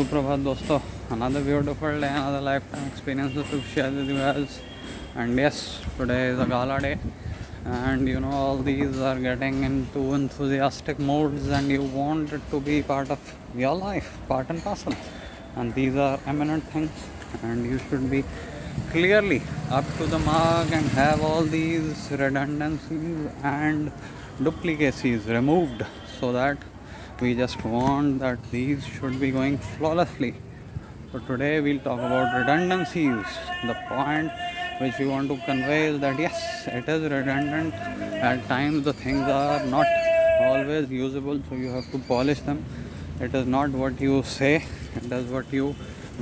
Suprabhat dosto, another beautiful day, another lifetime experience to share with you guys. And yes, today is a gala day, and you know all these are getting into enthusiastic modes, and you want it to be part of your life, part and parcel. And these are eminent things, and you should be clearly up to the mark and have all these redundancies and duplicacies removed so that we just want that these should be going flawlessly. So today we'll talk about redundancies the point which we want to convey is that yes it is redundant. At times the things are not always usable so you have to polish them. It is not what you say it is what you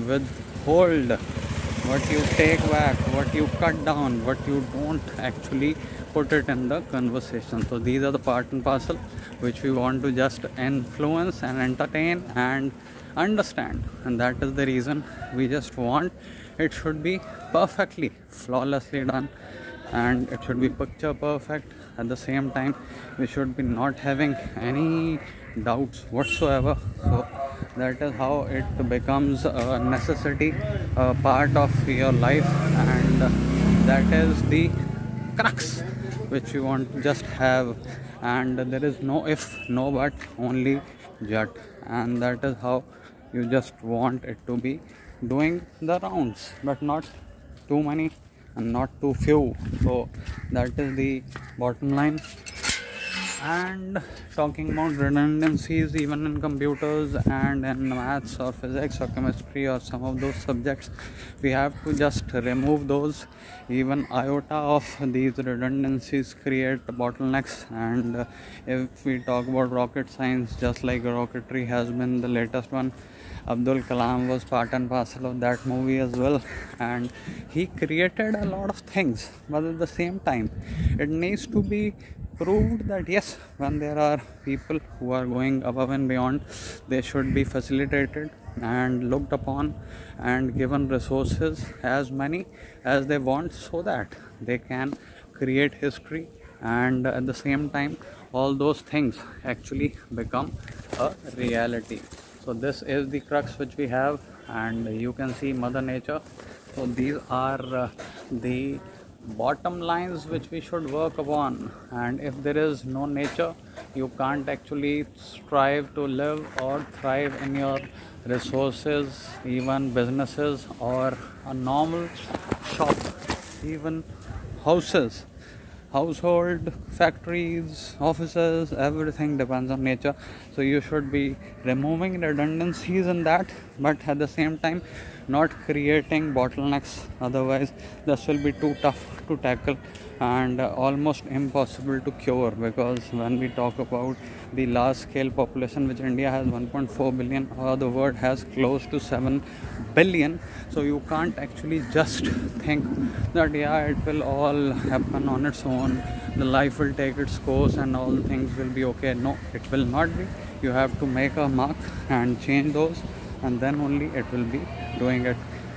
withhold what you take back what you cut down what you don't actually put it in the conversation. So these are the part and parcel which we want to just influence and entertain and understand. And that is the reason we just want it should be perfectly flawlessly done. And it should be picture perfect. At the same time we should be not having any doubts whatsoever. So that is how it becomes a necessity a part of your life and that is the crux which you want to just have. And there is no if no but only jut. And that is how you just want it to be doing the rounds but not too many and not too few. So that is the bottom line and talking about redundancies even in computers and in maths or physics or chemistry or some of those subjects we have to just remove those. Even iota of these redundancies create bottlenecks. And uh, if we talk about rocket science just like rocketry has been the latest one Abdul Kalam was part and parcel of that movie as well, and he created a lot of things, but at the same time, it needs to be proved that yes, when there are people who are going above and beyond, they should be facilitated and looked upon and given resources as many as they want so that they can create history and at the same time all those things actually become a reality. So this is the crux which we have and you can see mother nature. So these are uh, the bottom lines which we should work upon. And if there is no nature you can't actually strive to live or thrive in your resources even businesses or a normal shop even houses household factories offices everything depends on nature. So you should be removing redundancies in that but at the same time not creating bottlenecks. Otherwise this will be too tough to tackle and almost impossible to cure because when we talk about the large scale population which india has 1.4 billion or the world has close to 7 billion. So you can't actually just think that yeah it will all happen on its own. The life will take its course and all things will be okay. No it will not be. You have to make a mark and change those and then only it will be doing it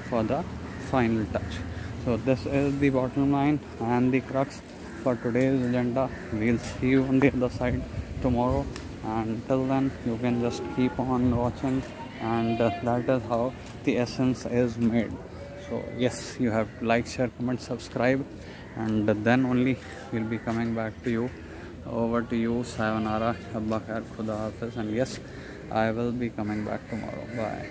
for the final touch so this is the bottom line and the crux for today's agenda. We'll see you on the other side tomorrow. And till then you can just keep on watching. And uh, that is how the essence is made. So yes you have to like share comment subscribe. And then only we'll be coming back to you. Over to you sayonara. Abba khair khuda hafiz. And yes i will be coming back tomorrow. Bye